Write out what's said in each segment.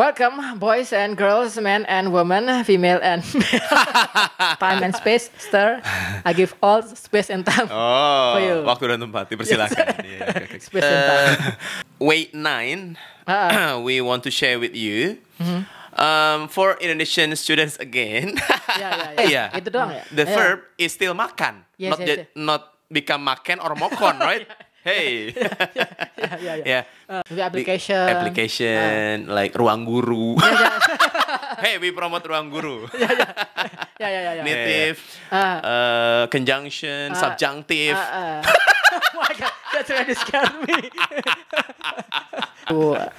Welcome, boys and girls, men and women, female and time and space, stir. I give all space and time. Oh, For you. waktu dan tempat dipersilakan. Iya, oke, oke. Space and time. Weight nine, Ah. we want to share with you. Um, for Indonesian students again. Ya, ya, ya. Yeah. Itu doang ya? The verb is still makan, Yes, not yes, yes. not become makan or mokon, right? Hey. Ya, ya, ya. yeah. Uh, maybe application. Application like ruang guru. hey, we promote ruang guru. Ya, ya, ya, ya. Native, Ah. uh, conjunction, subjunctive. Uh, uh. oh my god, that's really scared me. To, uh,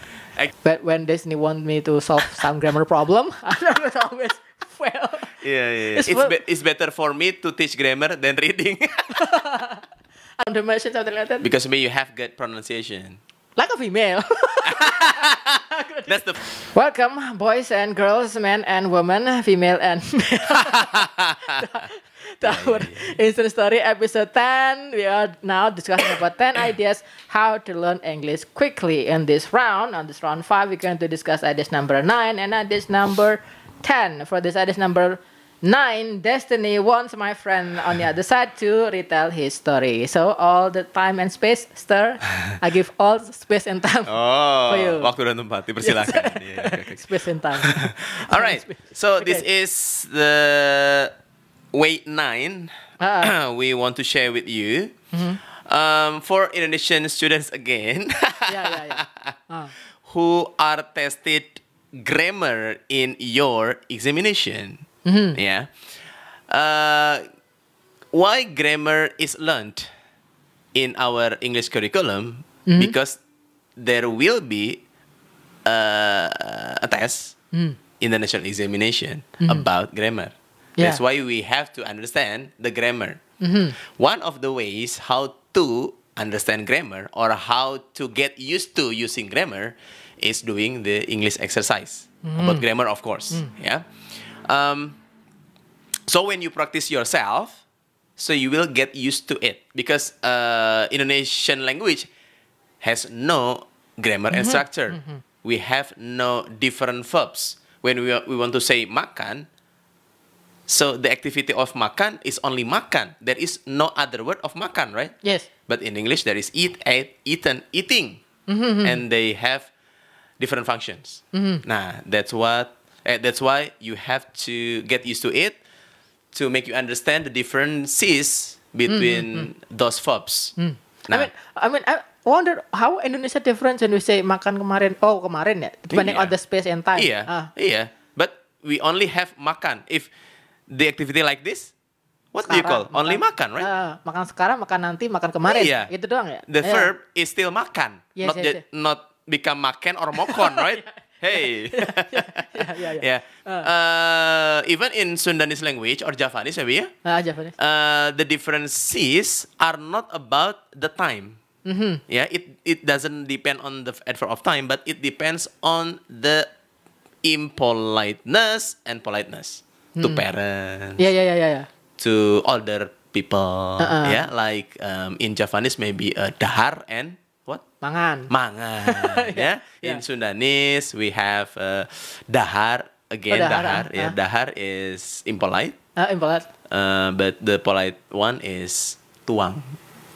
but when Disney want me to solve some grammar problem, I always always fail. Yeah, yeah, yeah. It's It's, be- it's better for me to teach grammar than reading Under mention something like that. because maybe you have good pronunciation. Like a female. That's the Welcome, boys and girls, men and women, female and male. our instant story episode 10. We are now discussing about 10 ideas how to learn English quickly. In this round, on this round 5, we're going to discuss ideas number 9 and ideas number 10. For this ideas number 9, Destiny wants my friend on the other side to retell his story. So, all the time and space, stir. I give all space and time. Oh, For you. waktu dan tempat dipersilakan. Iya, oke, oke. Space and time. All right. So this is the weight nine. Ah. we want to share with you. Um, for Indonesian students again, yeah, yeah, yeah. Ah. who are tested grammar in your examination. Mm-hmm. Yeah. Uh, why grammar is learned in our English curriculum? Mm-hmm. Because there will be uh, a test in the national examination about grammar. Mm-hmm. Yeah. That's why we have to understand the grammar. One of the ways how to understand grammar or how to get used to using grammar is doing the English exercise about grammar, of course. Yeah. Um, so when you practice yourself, so you will get used to it because uh, Indonesian language has no grammar and mm-hmm. structure. Mm-hmm. We have no different verbs. When we, we want to say makan, so the activity of makan is only makan. There is no other word of makan, right? Yes. But in English, there is eat, ate, eaten, eating, mm-hmm, and they have different functions. Nah, that's what. eh, that's why you have to get used to it to make you understand the differences between those verbs. I Nah, mean, I mean, I wonder how Indonesia different when we say makan kemarin. Oh, kemarin ya. Depending Iya. on the space and time. Iya, Ah. iya. But we only have makan. If the activity like this, what do you call? Sekarang, Only makan, right? Ah, makan sekarang, makan nanti, makan kemarin. Iya. Itu doang ya. The Iya. verb is still makan, Yes, not yes, yes. not become makan or mokon, right? Hey. Yeah, yeah, yeah. yeah. Uh, even in Sundanese language or Javanese maybe, yeah, Ah, Japanese. uh, the differences are not about the time. Mm-hmm. Yeah, it it doesn't depend on the adverb of time, but it depends on the impoliteness and politeness to parents, Iya, iya, iya, iya. iya. to older people. Uh-uh. Yeah, like um, in Javanese maybe uh, dahar and? Mangan. Mangan. yeah. Yeah. In Sundanese we have uh, dahar again. Oh, dahar, dahar. ah, Yeah, ah. dahar is impolite. Ah, impolite. Uh, but the polite one is tuang.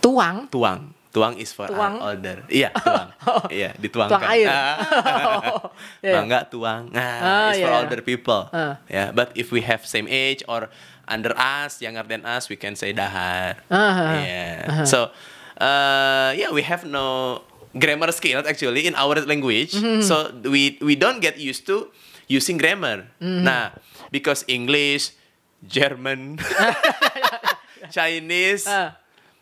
Tuang. Tuang. Tuang is for Tuang? our older. Iya, tuang. Iya, dituangkan. Tuang air. Ah. Yeah. Mangga tuang. Nah, Ah, it's for yeah. older people. Ah. Yeah, but if we have same age or under us, younger than us, we can say dahar. Ah, Yeah. So, uh, yeah, we have no grammar skills actually in our language. Mm-hmm. So we we don't get used to using grammar. Mm-hmm. Nah, because English, German, Chinese, Ah.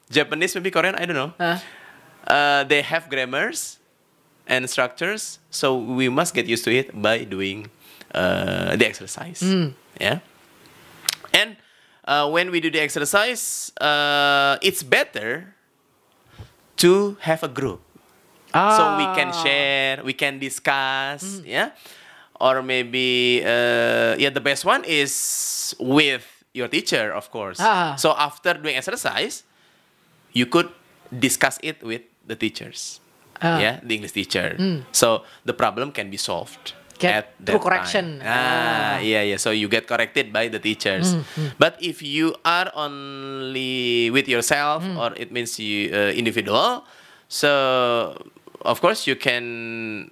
Japanese, maybe Korean, I don't know. Ah. Uh, they have grammars and structures, so we must get used to it by doing uh, the exercise. Mm. Yeah. And uh, when we do the exercise, uh, it's better to have a group so we can Ah. share, we can discuss, yeah. Or maybe, uh, yeah, the best one is with your teacher, of course. Ah. So after doing exercise, you could discuss it with the teachers. Ah. Yeah, the English teacher. So the problem can be solved. Get at through correction. time. Ah, yeah, yeah. So you get corrected by the teachers. Mm, But if you are only with yourself, Mm. or it means you uh, individual, so of course you can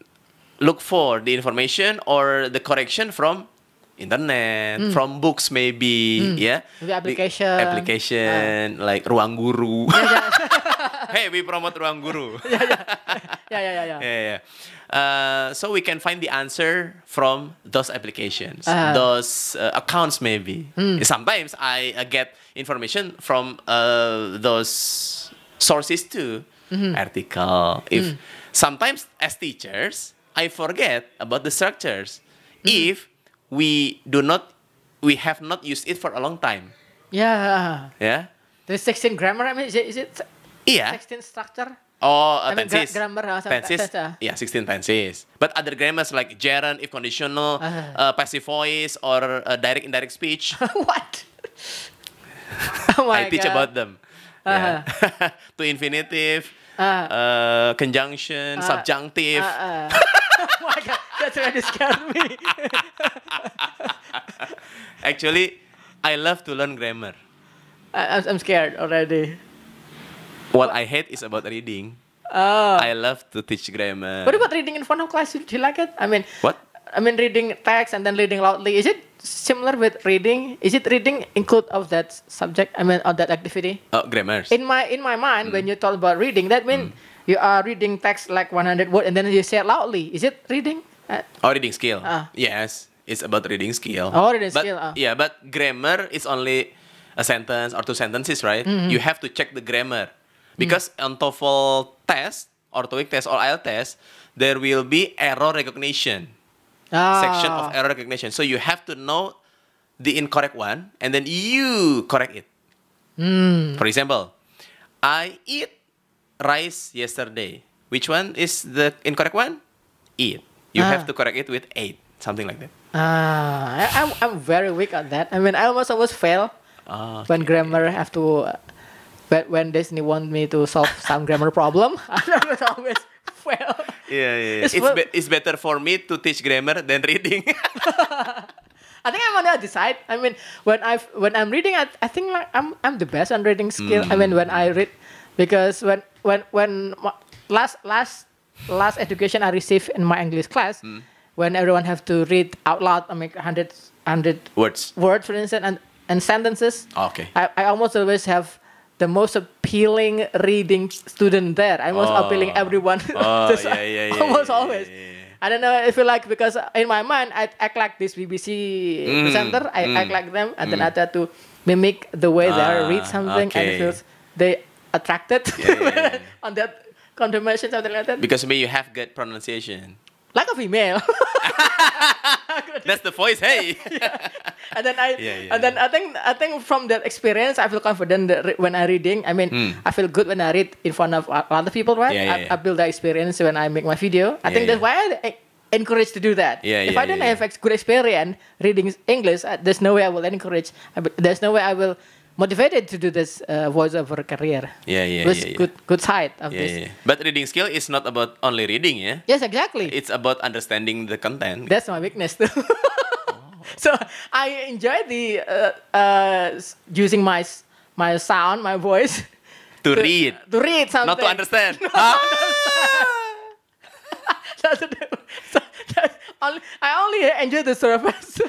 look for the information or the correction from internet, from books maybe, yeah. Mm. Maybe The application. application like Ruang Guru. hey, we promote Ruang Guru. yeah, yeah, yeah, yeah. yeah, yeah. Uh, so we can find the answer from those applications, Ah. those uh, accounts maybe. Hmm. Sometimes I uh, get information from uh, those sources too, Mm-hmm. article. If Hmm. Sometimes as teachers I forget about the structures. Hmm. If we do not, we have not used it for a long time. Yeah. Yeah. The 16 grammar, I mean, is it, is it Yeah. 16 structure? Oh, uh, I mean, gra- tenses. grammar, uh, tenses. tenses, uh. Yeah, 16 tenses. But other grammars like gerund, if conditional, Ah. uh, passive voice, or uh, direct indirect speech, what? oh my I teach about them. Yeah. to infinitive, Ah. uh, conjunction, Ah. subjunctive. Uh, uh. oh my God, that's really scared me. Actually, I love to learn grammar. I, I'm- I'm scared already. What I hate is about reading. Oh. I love to teach grammar. What about reading in front of class? Do you like it? I mean, What? I mean, reading text and then reading loudly. Is it similar with reading? Is it reading include of that subject? I mean, of that activity? Oh, grammars. In my in my mind, Hmm. when you talk about reading, that means you are reading text like 100 words and then you say it loudly. Is it reading? Uh, Oh, reading skill. Ah. Yes, it's about reading skill. Oh, reading but, skill, ah. Yeah, but grammar is only a sentence or two sentences, right? Mm-hmm. You have to check the grammar Mm. because on TOEFL test or TOEIC test or IELTS test, there will be error recognition section of ah. error recognition. So you have to know the incorrect one and then you correct it. Hmm. For example, I eat rice yesterday. Which one is the incorrect one? Eat. You have Ah. to correct it with ate, something like that. Ah, I, I'm, I'm very weak at that. I mean, I almost always fail Ah, when grammar have to. Uh, when, when Disney want me to solve some grammar problem, I always always fail. yeah, yeah. yeah. It's It's, for- be- it's better for me to teach grammar than reading. I think I'm on the other side. I mean, when I when I'm reading, I, I think like I'm I'm the best on reading skill. I mean, mm. when I read, because when when when last last last education I received in my English class, mm. when everyone have to read out loud, I mean, hundred hundred Words. words, for instance, and and sentences. Ah, okay. I, I almost always have the most appealing reading student there. I almost Oh. appealing everyone. Oh, Just yeah, yeah, yeah, Almost always. I don't know. if you like because in my mind I act like this BBC Mm, presenter. I mm, act like them, and then I try to mimic the way they Ah, read something, and okay. it feels they attracted on that confirmation something like that. Because maybe you have good pronunciation. Like a female. That's the voice. Hey. and then I Yeah, yeah, and then I think I think from that experience I feel confident that when I reading. I mean, Hmm. I feel good when I read in front of other people, right? Yeah, yeah, I, yeah. I build that experience when I make my video. I Yeah, think that's why I I encourage to do that. Yeah, if yeah, I don't yeah, have ex- good experience reading English, uh, there's no way I will encourage. I There's no way I will motivated to do this uh, voiceover career. Yeah, yeah, With yeah, yeah. good good side of yeah, this. yeah. But reading skill is not about only reading, yeah. Yes, exactly. It's about understanding the content. That's my weakness too. so I enjoy the uh, uh, using my my sound, my voice to read, to read something. not to understand. Ah! That's the- so only, I only enjoy the surface.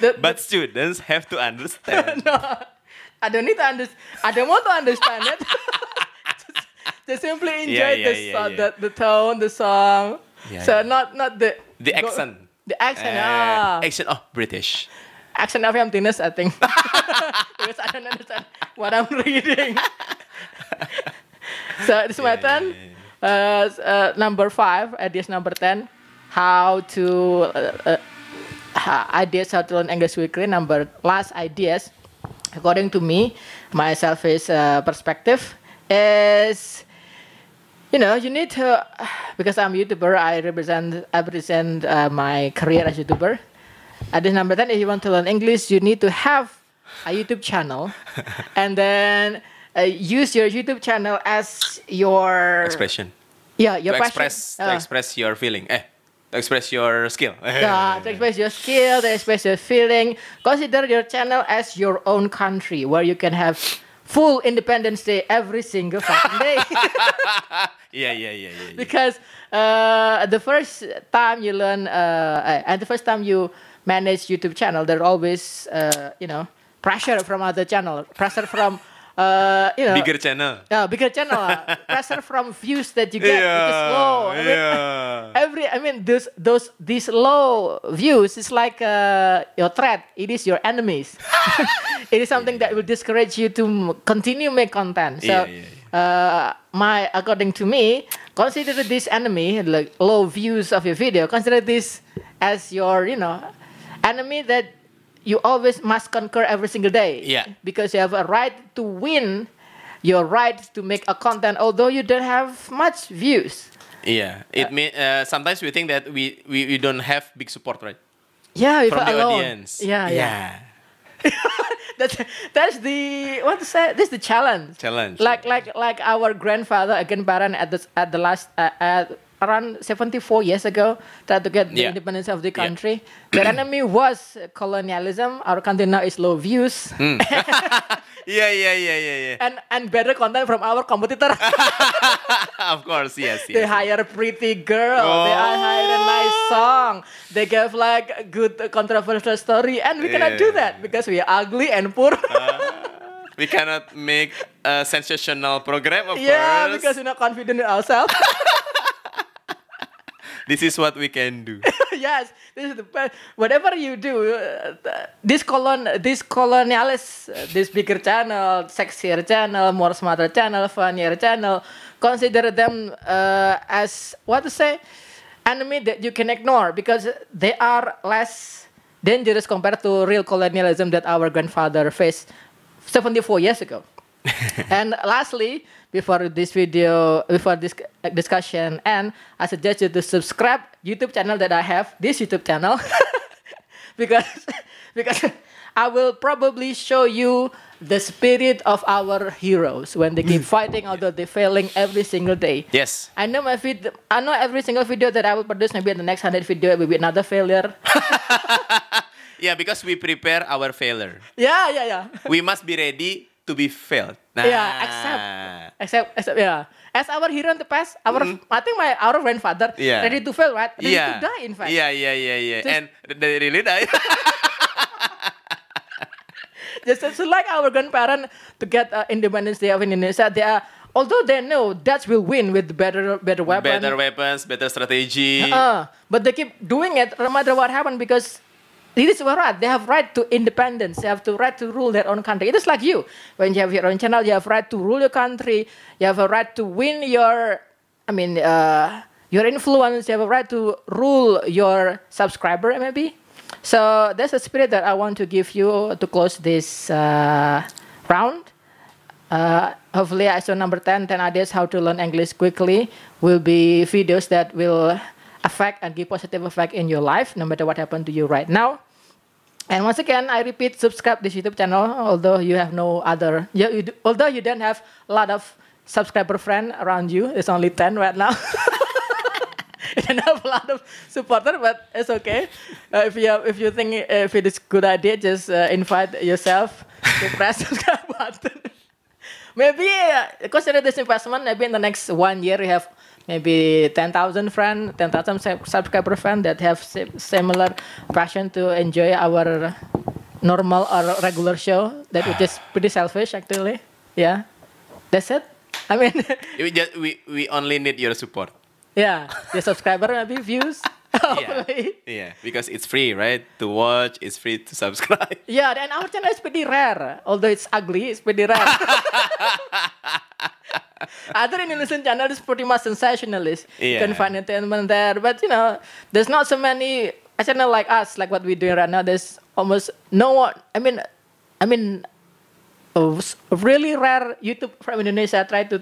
The- But students have to understand. no, I don't need to understand. I don't want to understand it. just, just simply enjoy yeah, the, yeah, yeah. the the tone, the song. Yeah, so yeah. not not the The go- accent. The accent. Uh, ah. accent of British. accent of emptiness, I think. because I don't understand what I'm reading. so my Yeah, turn. yeah, Uh, uh, number five, ideas number 10. How to, uh, uh, ideas how to learn English quickly. Number last ideas, according to me, my selfish uh, perspective is you know, you need to because I'm YouTuber. I represent I represent uh, my career as YouTuber. At the number ten, if you want to learn English, you need to have a YouTube channel, and then uh, use your YouTube channel as your Expression. Yeah, your to passion. express to Uh, express your feeling. Eh, To express your skill. Yeah, to express your skill, to express your feeling. Consider your channel as your own country where you can have full Independence Day every single fucking day. yeah, yeah, yeah, yeah. yeah. because uh, the first time you learn, uh, and the first time you manage YouTube channel, there always, uh, you know, pressure from other channel, pressure from, uh, you know, Bigger channel. yeah, bigger channel, uh, pressure from views that you get, which is low. I mean, yeah. every i mean those those these low views is like uh, your threat it is your enemies it is something that will discourage you to continue make content so Yeah, yeah, Uh, my according to me consider this enemy like low views of your video consider this as your you know enemy that you always must conquer every single day Yeah. because you have a right to win your right to make a content although you don't have much views Yeah. It mean uh, sometimes we think that we, we, we don't have big support, right? Yeah, From the alone. audience. Yeah, yeah. that's that's the what to say. This is the challenge. Challenge. Like like like our grandfather again, Baran at the at the last uh, at around seventy four years ago tried to get the Yeah. independence of the Yeah. country. the enemy was colonialism. Our country now is low views Hmm. Yeah, yeah, yeah, yeah, yeah. and and better content from our competitor. of course, yes, They yes. hire a pretty girl. They hire a nice Oh. song. They give like a good uh, controversial story, and we cannot do Yeah. that because we are ugly and poor. we cannot make a sensational program, of yeah, course. because we're not confident in ourselves. this is what we can do. yes, this is the best. Whatever you do, uh, this colon, this colonialist, uh, this bigger channel, sexier channel, more smarter channel, funnier channel, consider them uh, as what to say, enemy that you can ignore because they are less dangerous compared to real colonialism that our grandfather faced 74 years ago. and lastly, before this video, before this discussion, and I suggest you to subscribe YouTube channel that I have, this YouTube channel, because because I will probably show you the spirit of our heroes when they keep fighting, although they're failing every single day. Yes. I know my vid- I know every single video that I will produce. Maybe in the next hundred video, it will be another failure. Yeah, because we prepare our failure. yeah, yeah, yeah. We must be ready to be failed. Nah. Yeah, accept. Except, except, yeah. As our hero in the past, our I think my our grandfather. Yeah. ready to fail, right? Ready yeah. to die, in fact. Yeah, yeah, yeah, yeah. Just- and they really died. Just, just like our grandparents to get uh, Independence Day of Indonesia, they are although they know Dutch will win with better better weapon. better weapons, better strategy. Uh, but they keep doing it no matter what happened because it is our right. They have right to independence. They have the right to rule their own country. It is like you. When you have your own channel, you have right to rule your country. You have a right to win your, I mean, uh, your influence. You have a right to rule your subscriber, maybe. So that's the spirit that I want to give you to close this uh, round. Uh, hopefully, ISO number 10, 10 ideas how to learn English quickly will be videos that will affect and give positive effect in your life, no matter what happened to you right now. And once again, I repeat, subscribe this YouTube channel. Although you have no other, you, you, although you don't have a lot of subscriber friend around you, it's only 10 right now. you don't have a lot of supporter, but it's okay. Uh, if you if you think if it is good idea, just uh, invite yourself to press subscribe button. maybe uh, consider this investment. Maybe in the next one year, you have maybe 10,000 friends, 10,000 sub- subscriber friends that have si- similar passion to enjoy our normal or regular show. That which is pretty selfish, actually. Yeah, that's it. I mean, We just we, we only need your support. yeah, the subscriber maybe views. Hopefully. Yeah, because it's free, right? To watch, it's free to subscribe. Yeah, and our channel is pretty rare. Although it's ugly, it's pretty rare. Other Indonesian channel is pretty much sensationalist. You can find entertainment there, but you know, there's not so many a channel like us, like what we're doing right now. There's almost no one. I mean, I mean, a really rare YouTube from Indonesia try to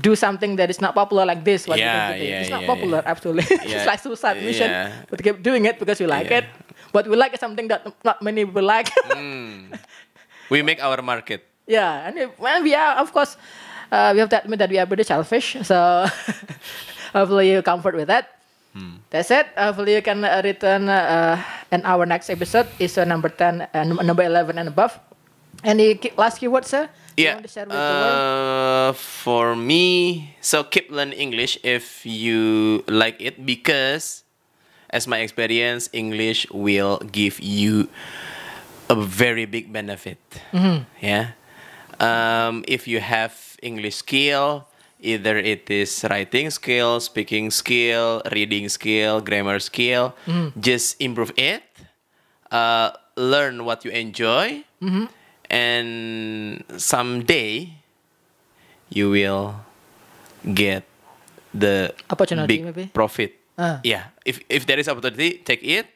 do something that is not popular like this. What Yeah, today. yeah, it's not yeah, popular, yeah. absolutely. Yeah, it's like suicide mission, yeah. but keep doing it because we like Yeah. it. What we like is something that not many people like. Mm. We make our market. Yeah, and when we are, of course, uh, we have to admit that we are pretty selfish. So hopefully you comfort with that. That's it. Hopefully you can uh, return uh, in our next episode is uh, number 10 and number 11 and above. Any last keyword, sir? You Yeah. want to share with the? Uh, for me, so keep learn English if you like it because, as my experience, English will give you a very big benefit. Yeah. Um, if you have English skill, either it is writing skill, speaking skill, reading skill, grammar skill, just improve it. Uh, learn what you enjoy, and someday you will get the Opportunity, big maybe? profit. Ah. Yeah, if if there is opportunity, take it,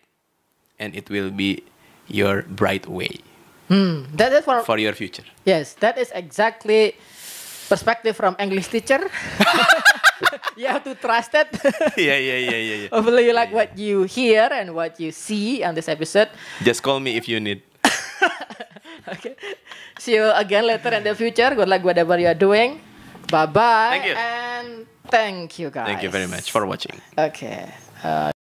and it will be your bright way Hmm, that is for, for your future. yes, that is exactly perspective from English teacher. you have to trust it. yeah, yeah, yeah, yeah, yeah. Hopefully you like what you hear and what you see on this episode. Just call me if you need. Okay. See you again later in the future. Good luck whatever you are doing. Bye bye. Thank you. And thank you guys. Thank you very much for watching. Okay. Uh,